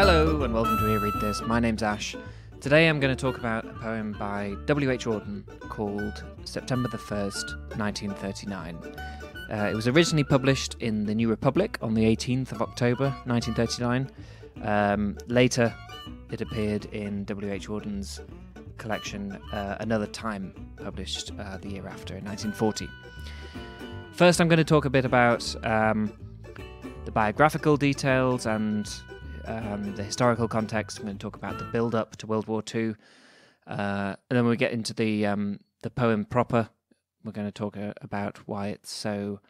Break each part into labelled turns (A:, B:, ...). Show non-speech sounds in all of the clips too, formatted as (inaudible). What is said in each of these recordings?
A: Hello and welcome to Ear Read This. My name's Ash. Today I'm going to talk about a poem by W.H. Auden called September the 1st, 1939. Uh, it was originally published in The New Republic on the 18th of October 1939. Um, later, it appeared in W.H. Auden's collection uh, Another Time, published uh, the year after in 1940. First, I'm going to talk a bit about um, the biographical details and um, the historical context. I'm going to talk about the build up to World War II. Uh, and then we get into the um, the poem proper. We're going to talk uh, about why it's so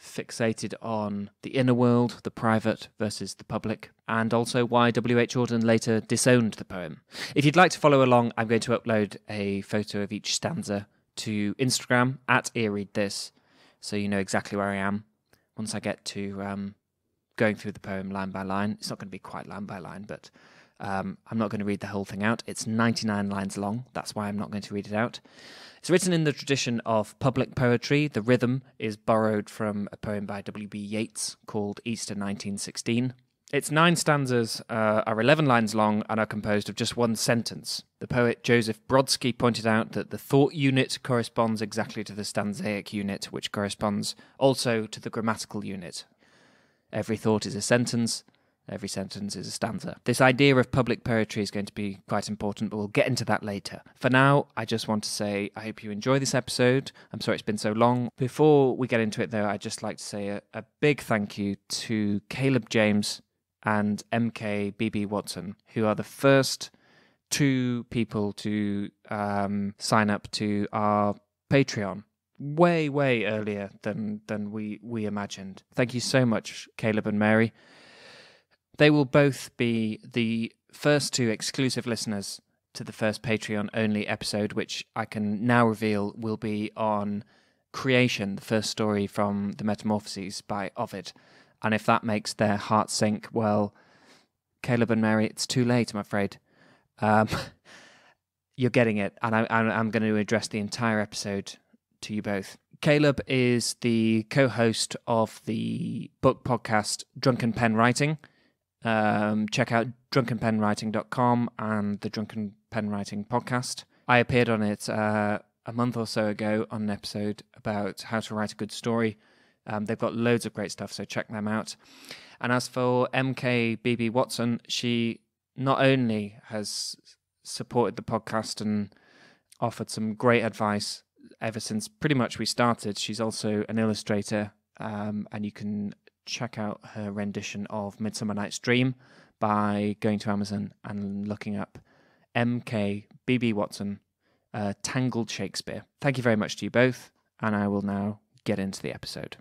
A: fixated on the inner world, the private versus the public, and also why W.H. Auden later disowned the poem. If you'd like to follow along, I'm going to upload a photo of each stanza to Instagram at earreadthis, so you know exactly where I am once I get to um, going through the poem line by line. It's not going to be quite line by line, but um, I'm not going to read the whole thing out. It's 99 lines long. That's why I'm not going to read it out. It's written in the tradition of public poetry. The rhythm is borrowed from a poem by W.B. Yeats called Easter 1916. Its nine stanzas uh, are 11 lines long and are composed of just one sentence. The poet Joseph Brodsky pointed out that the thought unit corresponds exactly to the stanzaic unit, which corresponds also to the grammatical unit. Every thought is a sentence, every sentence is a stanza. This idea of public poetry is going to be quite important, but we'll get into that later. For now, I just want to say I hope you enjoy this episode. I'm sorry it's been so long. Before we get into it, though, I'd just like to say a, a big thank you to Caleb James and MK BB Watson, who are the first two people to um, sign up to our Patreon way way earlier than than we we imagined. Thank you so much, Caleb and Mary. They will both be the first two exclusive listeners to the first Patreon only episode, which I can now reveal will be on Creation, the first story from the Metamorphoses by Ovid. And if that makes their heart sink, well, Caleb and Mary, it's too late, I'm afraid. Um, (laughs) you're getting it, and I, I'm going to address the entire episode to you both. Caleb is the co host of the book podcast Drunken Pen Writing. Um, check out drunkenpenwriting.com and the Drunken Pen Writing podcast. I appeared on it uh, a month or so ago on an episode about how to write a good story. Um, they've got loads of great stuff, so check them out. And as for MK BB Watson, she not only has supported the podcast and offered some great advice ever since pretty much we started. She's also an illustrator, um, and you can check out her rendition of Midsummer Night's Dream by going to Amazon and looking up M.K. B.B. Watson, uh, Tangled Shakespeare. Thank you very much to you both, and I will now get into the episode.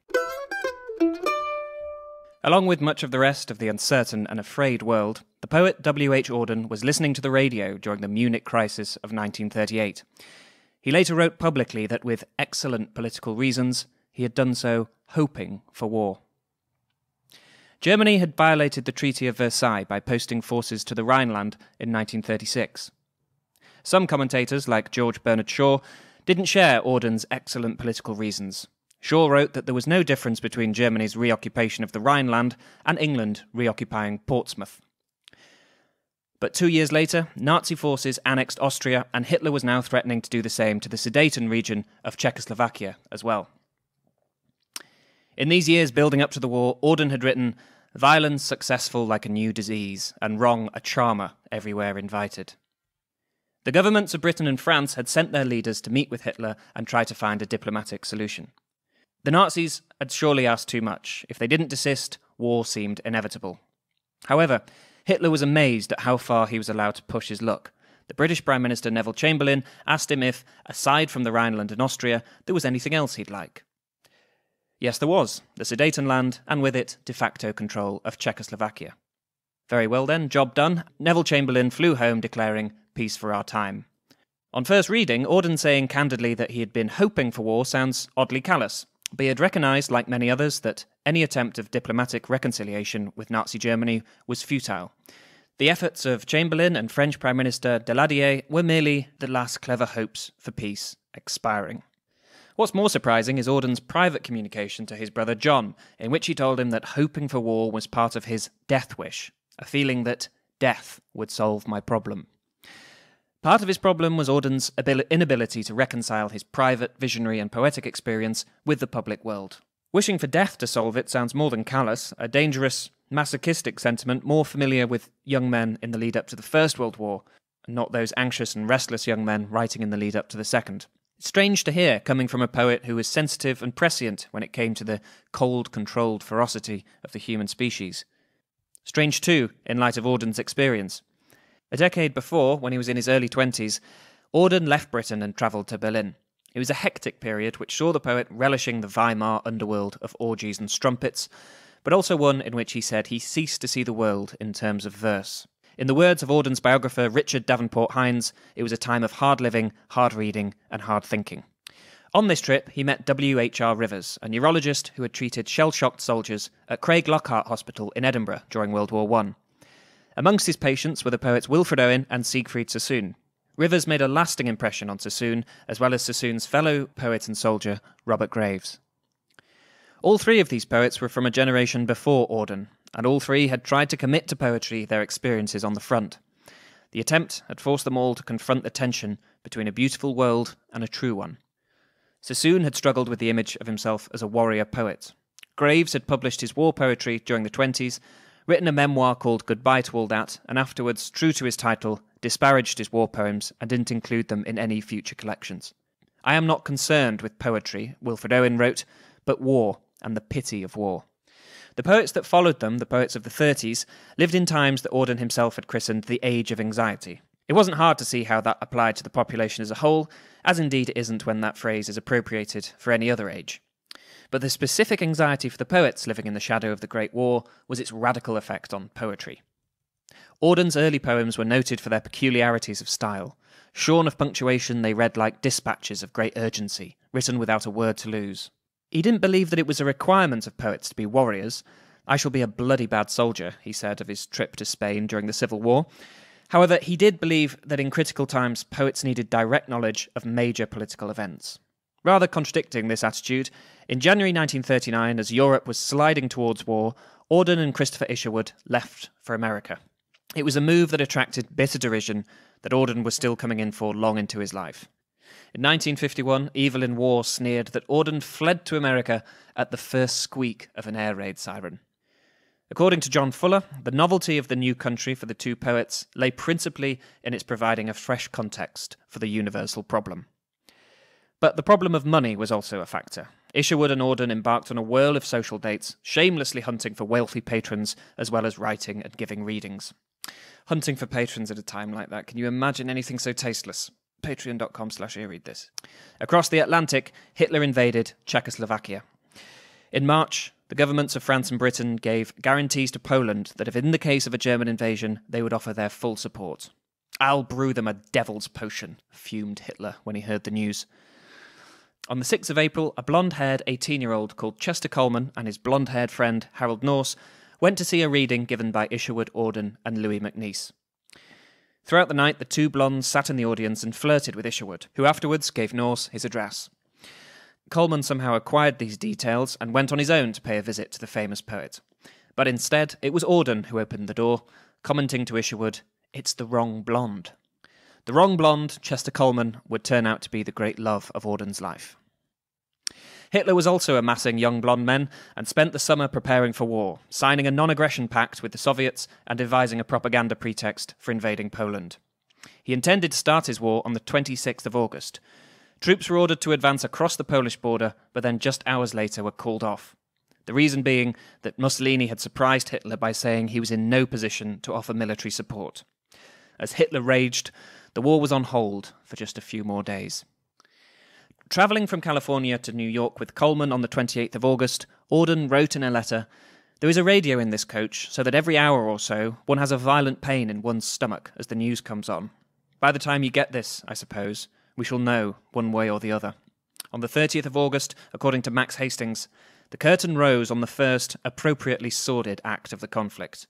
A: Along with much of the rest of the uncertain and afraid world, the poet W.H. Auden was listening to the radio during the Munich crisis of 1938. He later wrote publicly that with excellent political reasons, he had done so hoping for war. Germany had violated the Treaty of Versailles by posting forces to the Rhineland in 1936. Some commentators, like George Bernard Shaw, didn't share Auden's excellent political reasons. Shaw wrote that there was no difference between Germany's reoccupation of the Rhineland and England reoccupying Portsmouth. But two years later, Nazi forces annexed Austria, and Hitler was now threatening to do the same to the Sudeten region of Czechoslovakia as well. In these years building up to the war, Auden had written, Violence successful like a new disease, and wrong a charmer everywhere invited. The governments of Britain and France had sent their leaders to meet with Hitler and try to find a diplomatic solution. The Nazis had surely asked too much. If they didn't desist, war seemed inevitable. However, Hitler was amazed at how far he was allowed to push his luck. The British Prime Minister Neville Chamberlain asked him if, aside from the Rhineland and Austria, there was anything else he'd like. Yes, there was the Sudetenland, and with it, de facto control of Czechoslovakia. Very well then, job done. Neville Chamberlain flew home declaring, Peace for our time. On first reading, Auden saying candidly that he had been hoping for war sounds oddly callous. But he had recognised, like many others, that any attempt of diplomatic reconciliation with Nazi Germany was futile. The efforts of Chamberlain and French Prime Minister Daladier were merely the last clever hopes for peace expiring. What's more surprising is Auden's private communication to his brother John, in which he told him that hoping for war was part of his death wish. a feeling that death would solve my problem. Part of his problem was Auden's inability to reconcile his private, visionary, and poetic experience with the public world. Wishing for death to solve it sounds more than callous, a dangerous, masochistic sentiment more familiar with young men in the lead up to the First World War, and not those anxious and restless young men writing in the lead up to the Second. Strange to hear coming from a poet who was sensitive and prescient when it came to the cold, controlled ferocity of the human species. Strange, too, in light of Auden's experience. A decade before, when he was in his early 20s, Auden left Britain and travelled to Berlin. It was a hectic period which saw the poet relishing the Weimar underworld of orgies and strumpets, but also one in which he said he ceased to see the world in terms of verse. In the words of Auden's biographer Richard Davenport Hines, it was a time of hard living, hard reading, and hard thinking. On this trip, he met W.H.R. Rivers, a neurologist who had treated shell shocked soldiers at Craiglockhart Hospital in Edinburgh during World War I. Amongst his patients were the poets Wilfred Owen and Siegfried Sassoon. Rivers made a lasting impression on Sassoon, as well as Sassoon's fellow poet and soldier, Robert Graves. All three of these poets were from a generation before Auden, and all three had tried to commit to poetry their experiences on the front. The attempt had forced them all to confront the tension between a beautiful world and a true one. Sassoon had struggled with the image of himself as a warrior poet. Graves had published his war poetry during the 20s written a memoir called Goodbye to All That, and afterwards, true to his title, disparaged his war poems and didn't include them in any future collections. I am not concerned with poetry, Wilfred Owen wrote, but war and the pity of war. The poets that followed them, the poets of the 30s, lived in times that Auden himself had christened the Age of Anxiety. It wasn't hard to see how that applied to the population as a whole, as indeed it isn't when that phrase is appropriated for any other age. But the specific anxiety for the poets living in the shadow of the Great War was its radical effect on poetry. Auden's early poems were noted for their peculiarities of style. Shorn of punctuation, they read like dispatches of great urgency, written without a word to lose. He didn't believe that it was a requirement of poets to be warriors. I shall be a bloody bad soldier, he said of his trip to Spain during the Civil War. However, he did believe that in critical times, poets needed direct knowledge of major political events. Rather contradicting this attitude, in January 1939, as Europe was sliding towards war, Auden and Christopher Isherwood left for America. It was a move that attracted bitter derision that Auden was still coming in for long into his life. In 1951, Evelyn Waugh sneered that Auden fled to America at the first squeak of an air raid siren. According to John Fuller, the novelty of the new country for the two poets lay principally in its providing a fresh context for the universal problem. But the problem of money was also a factor. Isherwood and Auden embarked on a whirl of social dates, shamelessly hunting for wealthy patrons as well as writing and giving readings. Hunting for patrons at a time like that, can you imagine anything so tasteless? Patreon.com slash read this. Across the Atlantic, Hitler invaded Czechoslovakia. In March, the governments of France and Britain gave guarantees to Poland that if in the case of a German invasion, they would offer their full support. I'll brew them a devil's potion, fumed Hitler when he heard the news. On the 6th of April, a blonde haired 18 year old called Chester Kallman and his blonde haired friend Harold Norse went to see a reading given by Isherwood Auden and Louis MacNeice. Throughout the night, the two blondes sat in the audience and flirted with Isherwood, who afterwards gave Norse his address. Kallman somehow acquired these details and went on his own to pay a visit to the famous poet. But instead, it was Auden who opened the door, commenting to Isherwood, It's the wrong blonde. The wrong blonde, Chester Kallman, would turn out to be the great love of Auden's life. Hitler was also amassing young blonde men and spent the summer preparing for war, signing a non aggression pact with the Soviets and devising a propaganda pretext for invading Poland. He intended to start his war on the 26th of August. Troops were ordered to advance across the Polish border, but then just hours later were called off. The reason being that Mussolini had surprised Hitler by saying he was in no position to offer military support. As Hitler raged, the war was on hold for just a few more days. Travelling from California to New York with Kallman on the 28th of August, Auden wrote in a letter There is a radio in this coach, so that every hour or so one has a violent pain in one's stomach as the news comes on. By the time you get this, I suppose, we shall know one way or the other. On the 30th of August, according to Max Hastings, the curtain rose on the first appropriately sordid act of the conflict.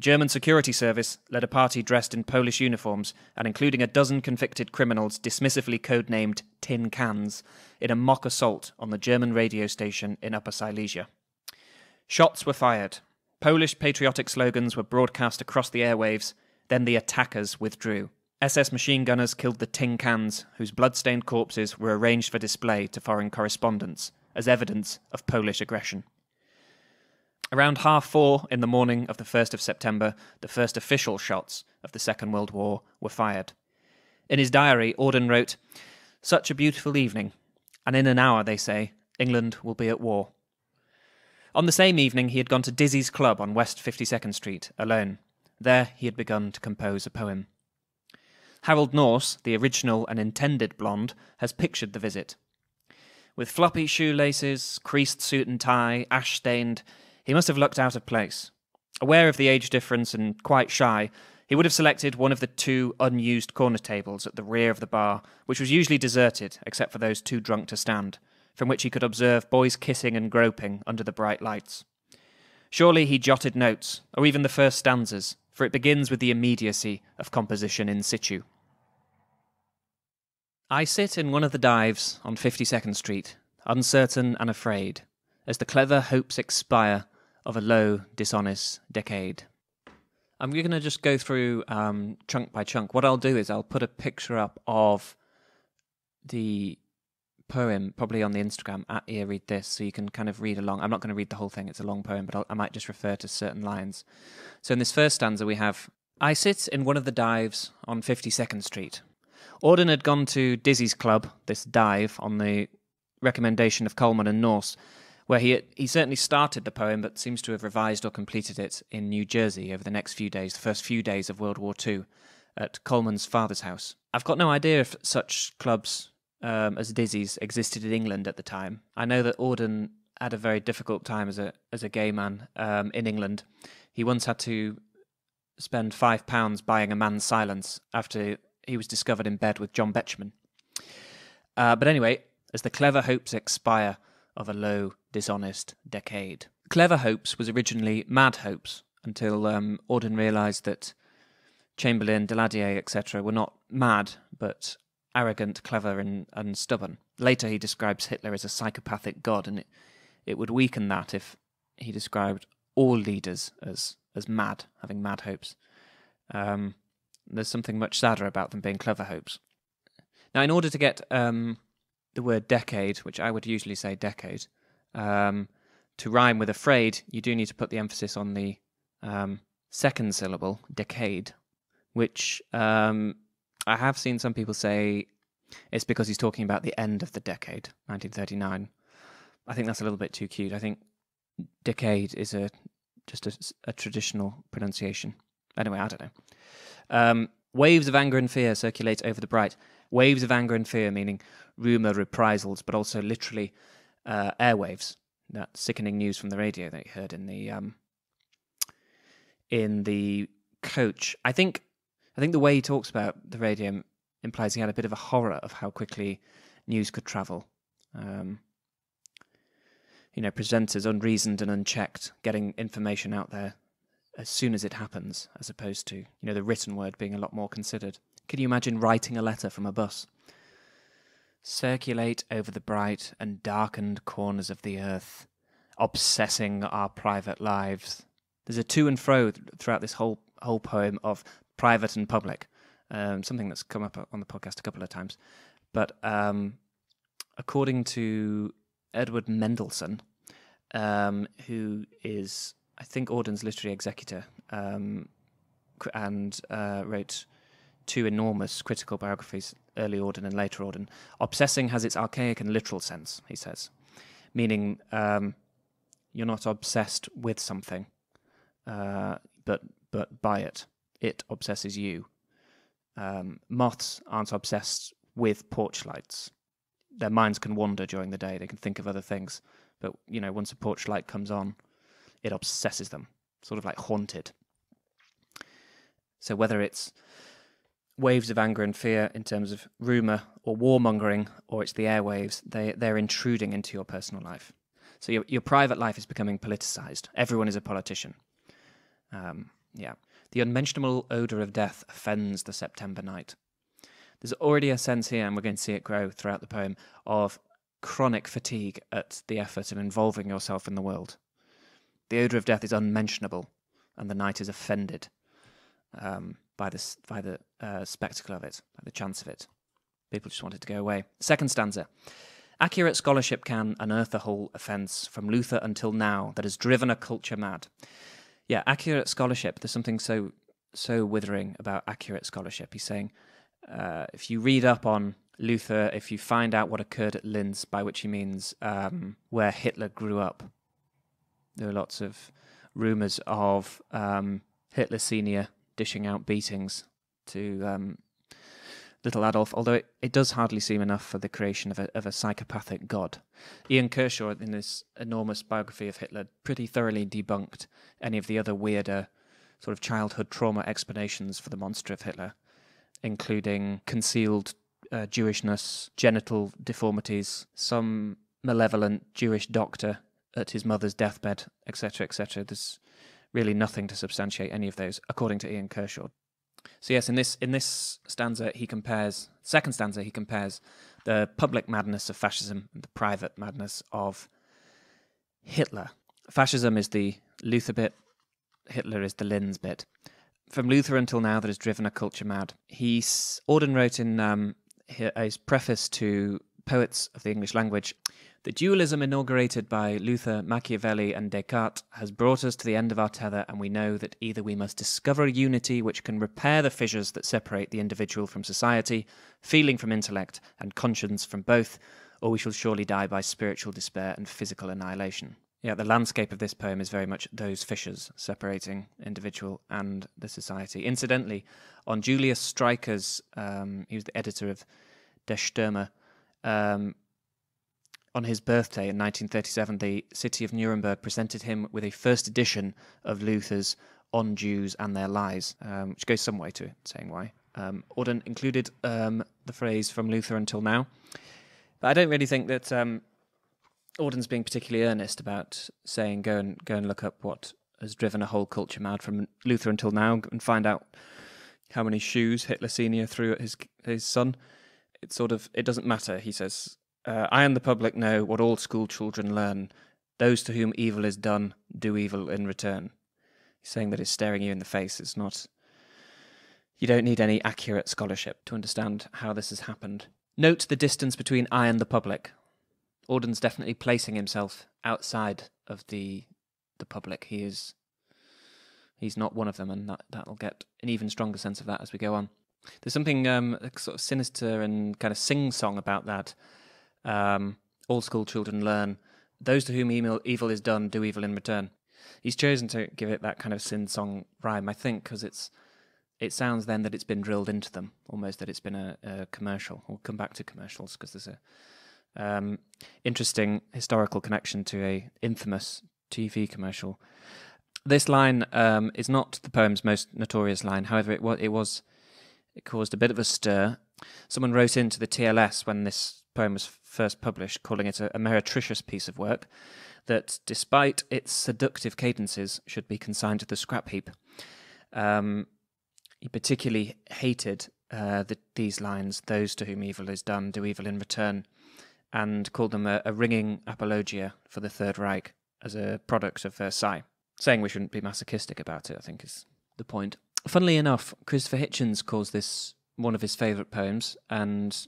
A: The German security service led a party dressed in Polish uniforms and including a dozen convicted criminals dismissively codenamed Tin Cans in a mock assault on the German radio station in Upper Silesia. Shots were fired. Polish patriotic slogans were broadcast across the airwaves, then the attackers withdrew. SS machine gunners killed the tin cans, whose blood-stained corpses were arranged for display to foreign correspondents as evidence of Polish aggression. Around half four in the morning of the 1st of September, the first official shots of the Second World War were fired. In his diary, Auden wrote, Such a beautiful evening, and in an hour, they say, England will be at war. On the same evening, he had gone to Dizzy's Club on West 52nd Street, alone. There he had begun to compose a poem. Harold Norse, the original and intended blonde, has pictured the visit. With floppy shoelaces, creased suit and tie, ash stained, he must have looked out of place. Aware of the age difference and quite shy, he would have selected one of the two unused corner tables at the rear of the bar, which was usually deserted except for those too drunk to stand from which he could observe boys kissing and groping under the bright lights. Surely he jotted notes, or even the first stanzas, for it begins with the immediacy of composition in situ. I sit in one of the dives on 52nd Street, uncertain and afraid, as the clever hopes expire of a low, dishonest decade. I'm going to just go through um, chunk by chunk. What I'll do is I'll put a picture up of the poem probably on the Instagram at ear read this, so you can kind of read along. I'm not going to read the whole thing; it's a long poem, but I'll, I might just refer to certain lines. So in this first stanza, we have I sit in one of the dives on 52nd Street. Auden had gone to Dizzy's Club, this dive, on the recommendation of Kallman and Norse, where he he certainly started the poem, but seems to have revised or completed it in New Jersey over the next few days, the first few days of World War II, at Kallman's father's house. I've got no idea if such clubs um, as Dizzy's existed in England at the time. I know that Auden had a very difficult time as a as a gay man um, in England. He once had to spend five pounds buying a man's silence after he was discovered in bed with John Betjeman. Uh, but anyway, as the clever hopes expire of a low, dishonest decade. Clever hopes was originally mad hopes until um, Auden realised that Chamberlain, Daladier, etc., were not mad, but arrogant, clever, and, and stubborn. Later, he describes Hitler as a psychopathic god, and it, it would weaken that if he described all leaders as as mad, having mad hopes. Um, there's something much sadder about them being clever hopes. Now, in order to get um, the word decade, which I would usually say decade, um, to rhyme with afraid, you do need to put the emphasis on the um, second syllable, decade, which um, I have seen some people say it's because he's talking about the end of the decade, 1939. I think that's a little bit too cute. I think decade is a just a, a traditional pronunciation. Anyway, I don't know. Um, waves of anger and fear circulate over the bright. Waves of anger and fear, meaning rumor, reprisals, but also literally uh, airwaves. That sickening news from the radio that you heard in the um, in the coach. I think I think the way he talks about the radio implies he had a bit of a horror of how quickly news could travel. Um, you know, presenters unreasoned and unchecked, getting information out there as soon as it happens, as opposed to, you know, the written word being a lot more considered. Can you imagine writing a letter from a bus? Circulate over the bright and darkened corners of the earth, obsessing our private lives. There's a to and fro throughout this whole whole poem of private and public, um, something that's come up on the podcast a couple of times. But um, according to Edward Mendelson, um, who is, I think, Auden's literary executor, um, and uh, wrote two enormous critical biographies, early Auden and later Auden. Obsessing has its archaic and literal sense, he says, meaning um, you're not obsessed with something, uh, but but by it it obsesses you. Um, moths aren't obsessed with porch lights. Their minds can wander during the day. They can think of other things. But, you know, once a porch light comes on, it obsesses them, sort of like haunted. So whether it's waves of anger and fear in terms of rumor or warmongering, or it's the airwaves, they, they're intruding into your personal life. So your, your private life is becoming politicized. Everyone is a politician. Um, yeah. The unmentionable odour of death offends the September night. There's already a sense here, and we're going to see it grow throughout the poem, of chronic fatigue at the effort of involving yourself in the world. The odour of death is unmentionable, and the night is offended um, by, this, by the uh, spectacle of it, by the chance of it. People just wanted to go away. Second stanza. Accurate scholarship can unearth a whole offence from Luther until now that has driven a culture mad. Yeah, accurate scholarship. There's something so so withering about accurate scholarship. He's saying uh, if you read up on Luther, if you find out what occurred at Linz, by which he means um, where Hitler grew up, there are lots of rumours of um, Hitler Senior dishing out beatings to um, little Adolf, although it, it does hardly seem enough for the creation of a, of a psychopathic god. Ian Kershaw, in this enormous biography of Hitler, pretty thoroughly debunked any of the other weirder sort of childhood trauma explanations for the monster of Hitler, including concealed uh, Jewishness, genital deformities, some malevolent Jewish doctor at his mother's deathbed, etc., etc. There's really nothing to substantiate any of those, according to Ian Kershaw. So yes, in this in this stanza he compares second stanza he compares the public madness of fascism and the private madness of Hitler. Fascism is the Luther bit, Hitler is the Linz bit. From Luther until now, that has driven a culture mad. He Auden wrote in um, his preface to Poets of the English Language the dualism inaugurated by Luther, Machiavelli, and Descartes has brought us to the end of our tether, and we know that either we must discover a unity which can repair the fissures that separate the individual from society, feeling from intellect, and conscience from both, or we shall surely die by spiritual despair and physical annihilation. Yeah, the landscape of this poem is very much those fissures separating individual and the society. Incidentally, on Julius Streicher's, um, he was the editor of Der Stürmer, um, on his birthday in 1937, the city of Nuremberg presented him with a first edition of Luther's On Jews and Their Lies, um, which goes some way to saying why. Um, Auden included um, the phrase from Luther until now, but I don't really think that um, Auden's being particularly earnest about saying go and go and look up what has driven a whole culture mad from Luther until now and find out how many shoes Hitler Senior threw at his his son. It sort of it doesn't matter. He says, uh, "I and the public know what all school children learn: those to whom evil is done do evil in return." He's saying that it's staring you in the face. It's not. You don't need any accurate scholarship to understand how this has happened. Note the distance between I and the public. Auden's definitely placing himself outside of the the public. He is he's not one of them, and that that'll get an even stronger sense of that as we go on. There's something um, sort of sinister and kind of sing song about that. Um, all school children learn those to whom evil, is done do evil in return. He's chosen to give it that kind of sin song rhyme, I think, because it's it sounds then that it's been drilled into them, almost that it's been a, a commercial. We'll come back to commercials because there's a um, interesting historical connection to a infamous TV commercial. This line um, is not the poem's most notorious line. However, it was it was it caused a bit of a stir. Someone wrote into the TLS when this poem was first published, calling it a, a meretricious piece of work that, despite its seductive cadences, should be consigned to the scrap heap. Um, he particularly hated uh, the, these lines: "Those to whom evil is done do evil in return." and called them a, a ringing apologia for the Third Reich as a product of Versailles. Saying we shouldn't be masochistic about it, I think, is the point. Funnily enough, Christopher Hitchens calls this one of his favourite poems, and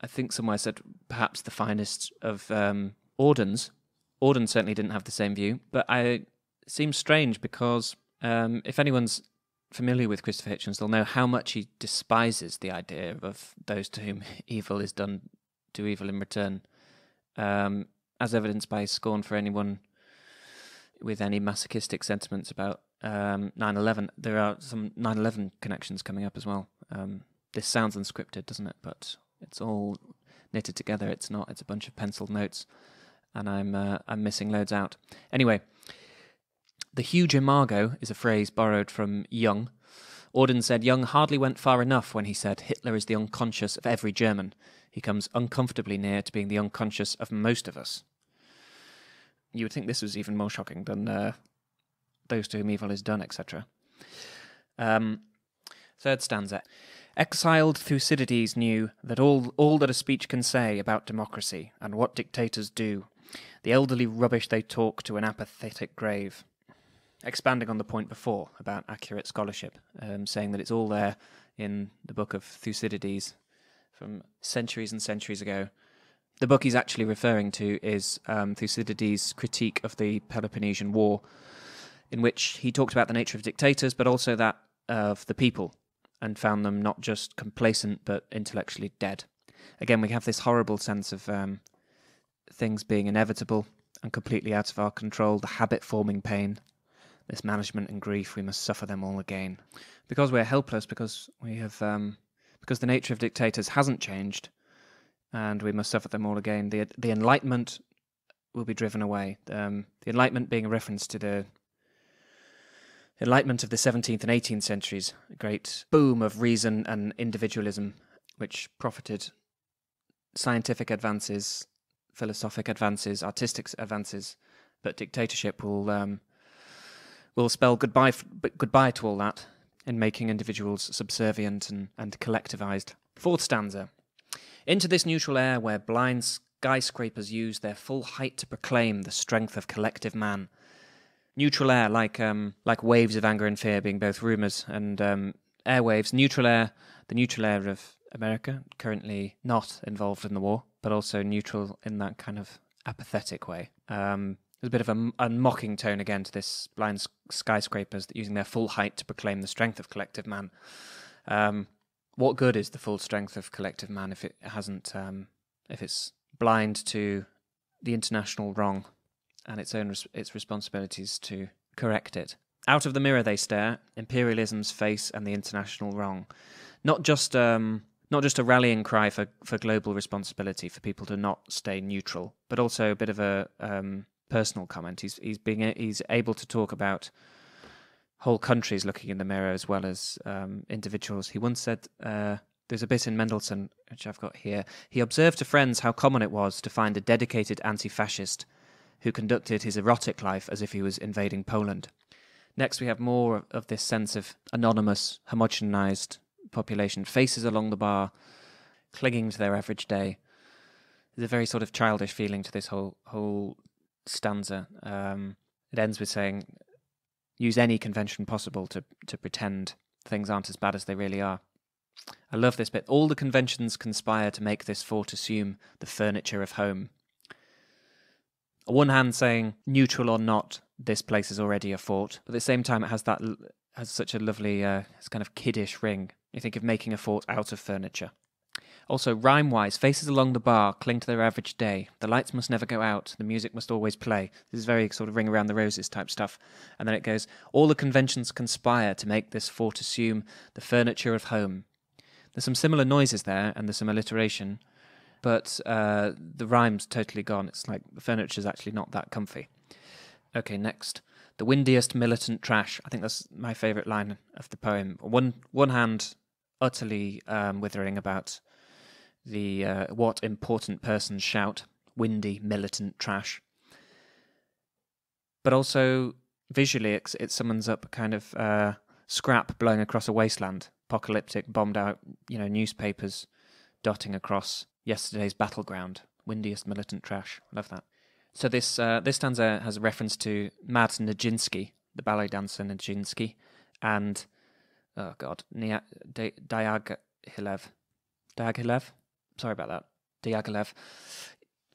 A: I think somewhere said perhaps the finest of um, Auden's. Auden certainly didn't have the same view, but I, it seems strange because um, if anyone's familiar with Christopher Hitchens, they'll know how much he despises the idea of those to whom (laughs) evil is done do evil in return, um, as evidenced by his scorn for anyone with any masochistic sentiments about um, 9/11. There are some 9/11 connections coming up as well. Um, this sounds unscripted, doesn't it? But it's all knitted together. It's not. It's a bunch of penciled notes, and I'm uh, I'm missing loads out. Anyway, the huge imago is a phrase borrowed from Jung. Auden said Jung hardly went far enough when he said Hitler is the unconscious of every German he comes uncomfortably near to being the unconscious of most of us. You would think this was even more shocking than uh, those to whom evil is done, etc. Um, third stanza. Exiled Thucydides knew that all, all that a speech can say about democracy and what dictators do The elderly rubbish they talk to an apathetic grave. Expanding on the point before about accurate scholarship, um, saying that it's all there in the book of Thucydides from centuries and centuries ago. The book he's actually referring to is um, Thucydides' critique of the Peloponnesian War, in which he talked about the nature of dictators, but also that of the people, and found them not just complacent but intellectually dead. Again, we have this horrible sense of um, things being inevitable and completely out of our control, the habit forming pain, this management and grief, we must suffer them all again. Because we're helpless, because we have um, because the nature of dictators hasn't changed, and we must suffer them all again. The the Enlightenment will be driven away. Um, the Enlightenment being a reference to the Enlightenment of the 17th and 18th centuries, a great boom of reason and individualism, which profited scientific advances, philosophic advances, artistic advances, but dictatorship will um, will spell goodbye goodbye to all that in making individuals subservient and, and collectivized. Fourth stanza. Into this neutral air where blind skyscrapers use their full height to proclaim the strength of collective man. Neutral air, like um, like waves of anger and fear, being both rumors and um, airwaves. Neutral air, the neutral air of America, currently not involved in the war, but also neutral in that kind of apathetic way. Um, there's a bit of a, a, mocking tone again to this blind skyscrapers that using their full height to proclaim the strength of collective man. Um, what good is the full strength of collective man if it hasn't, um, if it's blind to the international wrong and its own its responsibilities to correct it? Out of the mirror they stare, imperialism's face and the international wrong. Not just um, not just a rallying cry for, for global responsibility for people to not stay neutral, but also a bit of a um, personal comment. He's he's being he's able to talk about whole countries looking in the mirror as well as um, individuals. He once said. Uh, there's a bit in Mendelson, which I've got here. He observed to friends how common it was to find a dedicated anti fascist who conducted his erotic life as if he was invading Poland. Next, we have more of this sense of anonymous, homogenized population, faces along the bar, clinging to their average day. There's a very sort of childish feeling to this whole whole stanza. Um, it ends with saying, "Use any convention possible to to pretend things aren't as bad as they really are." I love this bit. All the conventions conspire to make this fort assume the furniture of home. On one hand, saying neutral or not, this place is already a fort. But at the same time, it has that has such a lovely, uh, it's kind of kiddish ring. You think of making a fort out of furniture. Also, rhyme wise, faces along the bar cling to their average day. The lights must never go out. The music must always play. This is very sort of ring around the roses type stuff. And then it goes, all the conventions conspire to make this fort assume the furniture of home. There's some similar noises there, and there's some alliteration, but uh, the rhyme's totally gone. It's like the furniture's actually not that comfy. Okay, next. The windiest militant trash. I think that's my favourite line of the poem. One one hand utterly um, withering about the uh, what important persons shout, windy, militant trash. But also visually, it, it summons up a kind of uh, scrap blowing across a wasteland, apocalyptic, bombed out, you know, newspapers dotting across yesterday's battleground. Windiest militant trash. Love that. So this uh, this stanza has a reference to Mad Nijinsky, the ballet dancer Nijinsky, and oh god, Nia- Diaghilev. Diaghilev? Sorry about that. Diaghilev.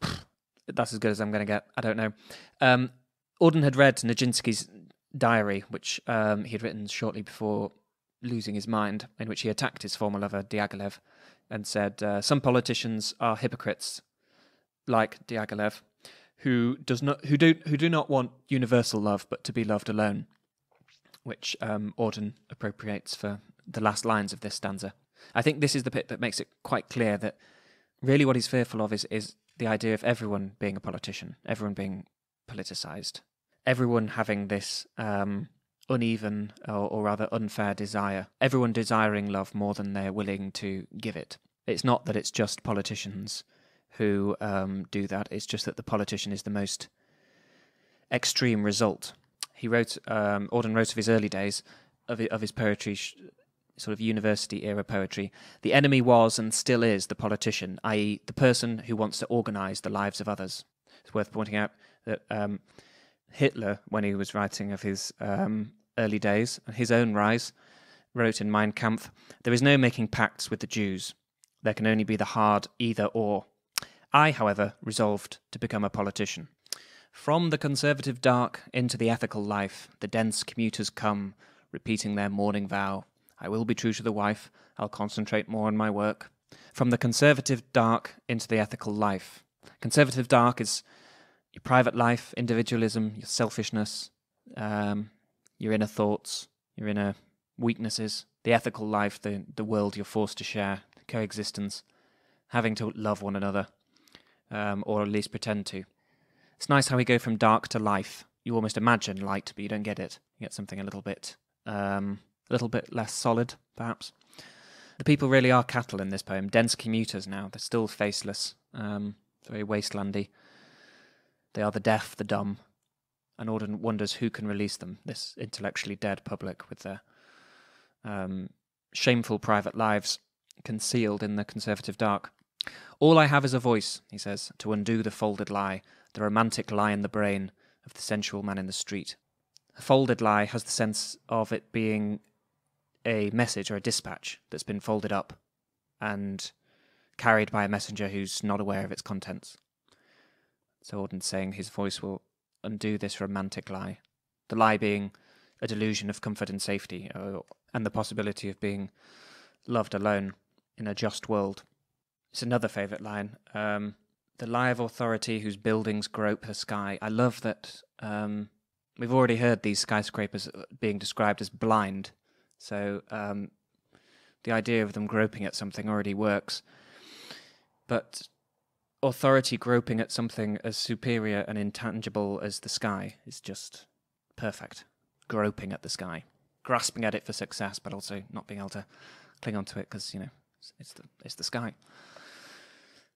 A: (sighs) That's as good as I'm going to get. I don't know. Um, Auden had read Nijinsky's diary, which um, he had written shortly before losing his mind, in which he attacked his former lover, Diaghilev, and said, uh, Some politicians are hypocrites, like Diaghilev, who does not who do who do not want universal love, but to be loved alone, which um, Auden appropriates for the last lines of this stanza. I think this is the bit that makes it quite clear that really what he's fearful of is is the idea of everyone being a politician, everyone being politicized, everyone having this um, uneven or, or, rather unfair desire, everyone desiring love more than they're willing to give it. It's not that it's just politicians who um, do that. It's just that the politician is the most extreme result. He wrote, um, Auden wrote of his early days, of, of his poetry, sort of university era poetry. The enemy was and still is the politician, i.e., the person who wants to organize the lives of others. It's worth pointing out that um, Hitler, when he was writing of his um, early days, and his own rise, wrote in Mein Kampf, There is no making pacts with the Jews. There can only be the hard either or. I, however, resolved to become a politician. From the conservative dark into the ethical life, the dense commuters come, repeating their morning vow. I will be true to the wife, I'll concentrate more on my work. From the conservative dark into the ethical life. Conservative dark is your private life, individualism, your selfishness, um, your inner thoughts, your inner weaknesses, the ethical life, the, the world you're forced to share, coexistence, having to love one another, um, or at least pretend to. It's nice how we go from dark to life. You almost imagine light, but you don't get it. You get something a little bit, um, a little bit less solid, perhaps. The people really are cattle in this poem. Dense commuters now. They're still faceless, um, very wastelandy. They are the deaf, the dumb, and Auden wonders who can release them. This intellectually dead public with their um, shameful private lives concealed in the conservative dark. All I have is a voice, he says, to undo the folded lie, the romantic lie in the brain of the sensual man in the street. A folded lie has the sense of it being a message or a dispatch that's been folded up and carried by a messenger who's not aware of its contents. So saying his voice will undo this romantic lie. The lie being a delusion of comfort and safety, uh, and the possibility of being loved alone in a just world. It's another favourite line. Um, the lie of authority whose buildings grope the sky. I love that um, we've already heard these skyscrapers uh, being described as blind. So um, the idea of them groping at something already works. But authority groping at something as superior and intangible as the sky is just perfect. Groping at the sky, grasping at it for success, but also not being able to cling onto it because you know it's, it's the it's the sky.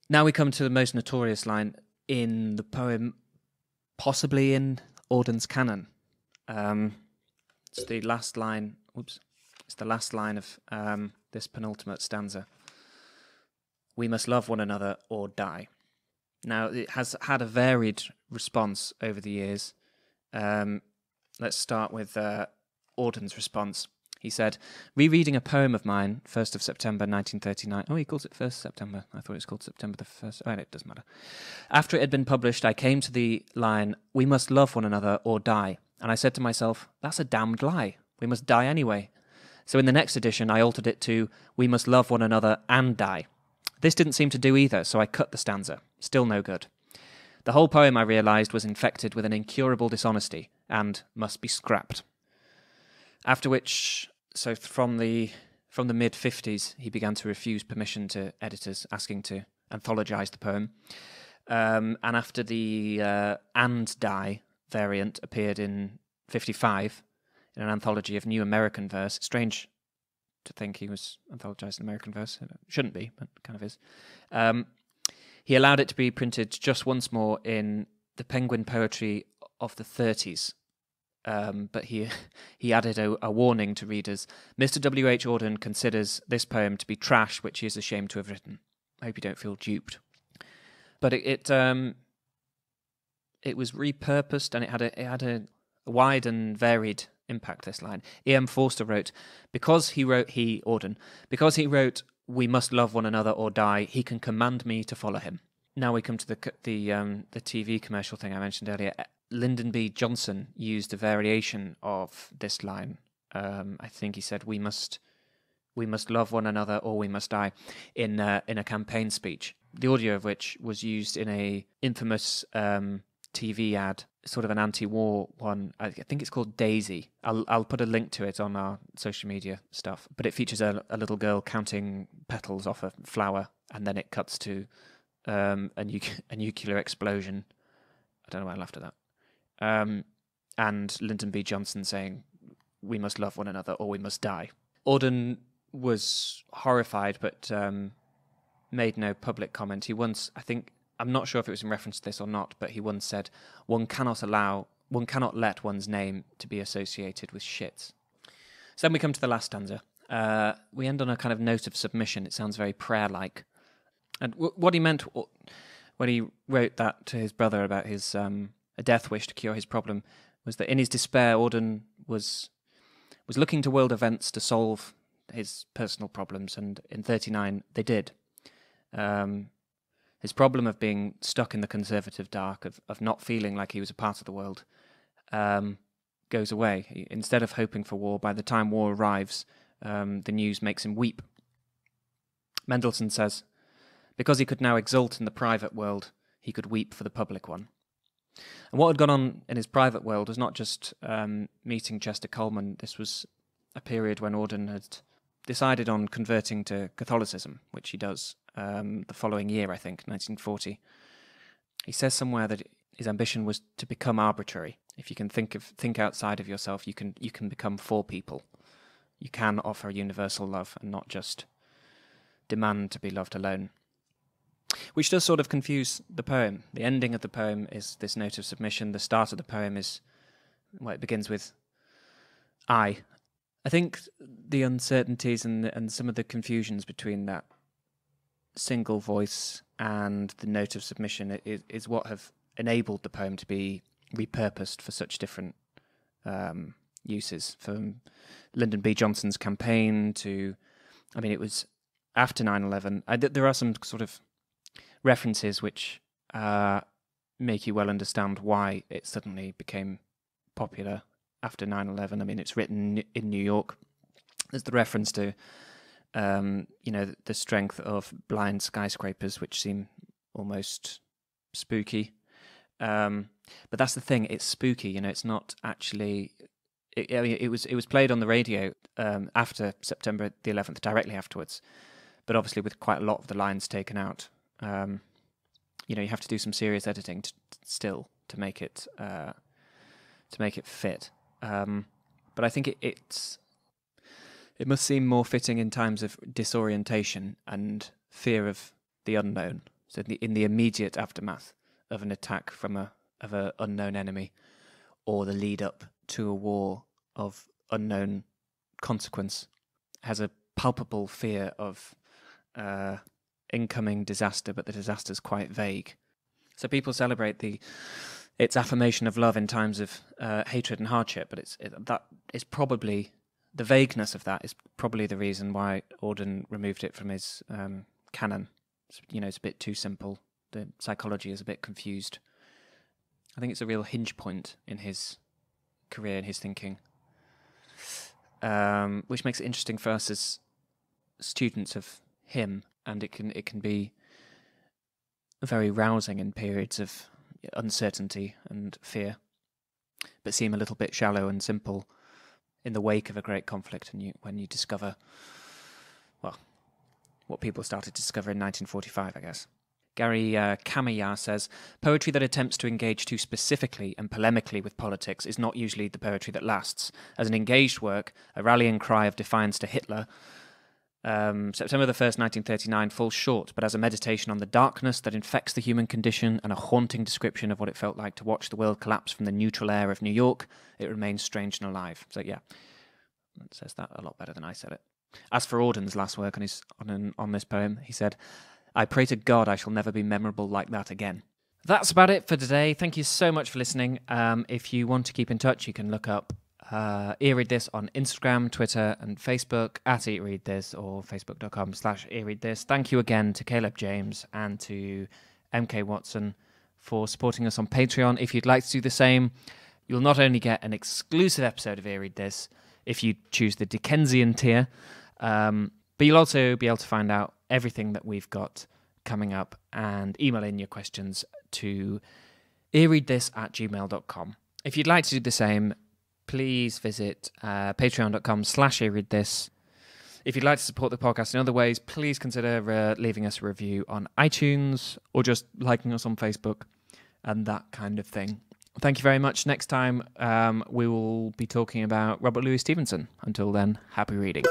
A: Now we come to the most notorious line in the poem, possibly in Auden's canon. Um, it's the last line. Oops, it's the last line of um, this penultimate stanza. We must love one another or die. Now it has had a varied response over the years. Um, let's start with uh, Auden's response. He said, rereading a poem of mine, 1st of September 1939. Oh, he calls it 1st September. I thought it was called September the 1st. Oh, it doesn't matter. After it had been published, I came to the line, We must love one another or die. And I said to myself, That's a damned lie. We must die anyway. So in the next edition, I altered it to, We must love one another and die. This didn't seem to do either, so I cut the stanza. Still no good. The whole poem, I realised, was infected with an incurable dishonesty and must be scrapped. After which, so from the from the mid fifties, he began to refuse permission to editors asking to anthologize the poem. Um, and after the uh, and die variant appeared in fifty five in an anthology of New American Verse, strange to think he was anthologized in American Verse. It shouldn't be, but kind of is. Um, he allowed it to be printed just once more in the Penguin Poetry of the 30s, um, but he (laughs) he added a, a, warning to readers. Mr. W. H. Auden considers this poem to be trash, which he is ashamed to have written. I hope you don't feel duped. But it it, um, it was repurposed and it had a it had a wide and varied impact. This line, E. M. Forster wrote, because he wrote he Auden because he wrote we must love one another or die. He can command me to follow him. Now we come to the the um, the TV commercial thing I mentioned earlier. Lyndon B. Johnson used a variation of this line. Um, I think he said, "We must, we must love one another, or we must die," in uh, in a campaign speech. The audio of which was used in a infamous um, TV ad, sort of an anti-war one. I think it's called Daisy. I'll I'll put a link to it on our social media stuff. But it features a, a little girl counting petals off a flower, and then it cuts to um, a, nu- (laughs) a nuclear explosion. I don't know why I laughed at that um, and Lyndon B. Johnson saying, "We must love one another, or we must die." Auden was horrified, but um, made no public comment. He once, I think, I'm not sure if it was in reference to this or not, but he once said, "One cannot allow, one cannot let one's name to be associated with shit." So then we come to the last stanza. Uh, we end on a kind of note of submission. It sounds very prayer-like, and w- what he meant when he wrote that to his brother about his um, a death wish to cure his problem was that in his despair, Auden was was looking to world events to solve his personal problems, and in '39 they did. Um, his problem of being stuck in the conservative dark, of, of not feeling like he was a part of the world, um, goes away. Instead of hoping for war, by the time war arrives, um, the news makes him weep. Mendelson says, because he could now exult in the private world, he could weep for the public one. And what had gone on in his private world was not just um, meeting Chester Kallman. This was a period when Auden had decided on converting to Catholicism, which he does um, the following year, I think, 1940. He says somewhere that his ambition was to become arbitrary. If you can think of think outside of yourself, you can you can become for people. You can offer universal love and not just demand to be loved alone which does sort of confuse the poem. The ending of the poem is this note of submission. The start of the poem is, well, it begins with I. I think the uncertainties and and some of the confusions between that single voice and the note of submission is, is what have enabled the poem to be repurposed for such different um, uses. From Lyndon B. Johnson's campaign to, I mean, it was after 9 11. There are some sort of references which uh, make you well understand why it suddenly became popular after 9/11. I mean, it's written in New York. There's the reference to, um, you know, the strength of blind skyscrapers, which seem almost spooky. Um, but that's the thing; it's spooky. You know, it's not actually. It, I mean, it was it was played on the radio um, after September the 11th, directly afterwards, but obviously with quite a lot of the lines taken out um, you know, you have to do some serious editing to, still to make it uh, to make it fit. Um, but I think it, it's it must seem more fitting in times of disorientation and fear of the unknown. So in the, in the immediate aftermath of an attack from a of an unknown enemy, or the lead up to a war of unknown consequence, has a palpable fear of uh, incoming disaster, but the disaster is quite vague. So people celebrate the its affirmation of love in times of uh, hatred and hardship, but it's it, that is probably the vagueness of that is probably the reason why Auden removed it from his um, canon. It's, you know, it's a bit too simple. The psychology is a bit confused. I think it's a real hinge point in his career and his thinking, um, which makes it interesting for us as students of him and it can it can be very rousing in periods of uncertainty and fear, but seem a little bit shallow and simple in the wake of a great conflict, and you when you discover, well, what people started to discover in 1945, I guess. Gary uh, says poetry that attempts to engage too specifically and polemically with politics is not usually the poetry that lasts. As an engaged work, a rallying cry of defiance to Hitler um, September the 1st, 1939, falls short, but as a meditation on the darkness that infects the human condition and a haunting description of what it felt like to watch the world collapse from the neutral air of New York, it remains strange and alive. So, yeah, says that a lot better than I said it. As for Auden's last work on, his, on, an, on this poem, he said, I pray to God I shall never be memorable like that again. That's about it for today. Thank you so much for listening. Um, if you want to keep in touch, you can look up uh, earread on Instagram, Twitter, and Facebook at earreadthis or facebook.com slash earreadthis. Thank you again to Caleb James and to MK Watson for supporting us on Patreon. If you'd like to do the same, you'll not only get an exclusive episode of Ear Read This if you choose the Dickensian tier, um, but you'll also be able to find out everything that we've got coming up and email in your questions to earreadthis at gmail.com. If you'd like to do the same, please visit uh, patreon.com slash this. If you'd like to support the podcast in other ways, please consider uh, leaving us a review on iTunes or just liking us on Facebook and that kind of thing. Thank you very much. Next time, um, we will be talking about Robert Louis Stevenson. Until then, happy reading.